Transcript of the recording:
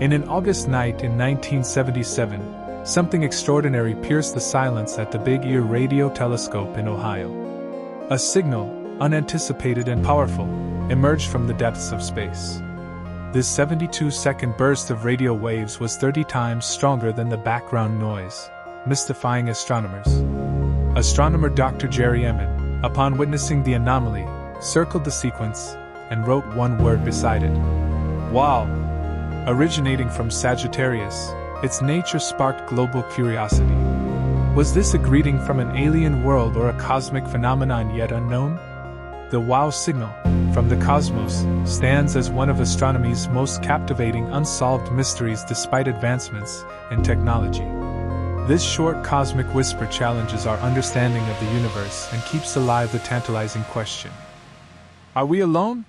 In an August night in 1977, something extraordinary pierced the silence at the Big Ear Radio Telescope in Ohio. A signal, unanticipated and powerful, emerged from the depths of space. This 72 second burst of radio waves was 30 times stronger than the background noise, mystifying astronomers. Astronomer Dr. Jerry Ehman, upon witnessing the anomaly, circled the sequence and wrote one word beside it Wow! Originating from Sagittarius, its nature sparked global curiosity. Was this a greeting from an alien world or a cosmic phenomenon yet unknown? The WOW signal, from the cosmos, stands as one of astronomy's most captivating unsolved mysteries despite advancements in technology. This short cosmic whisper challenges our understanding of the universe and keeps alive the tantalizing question Are we alone?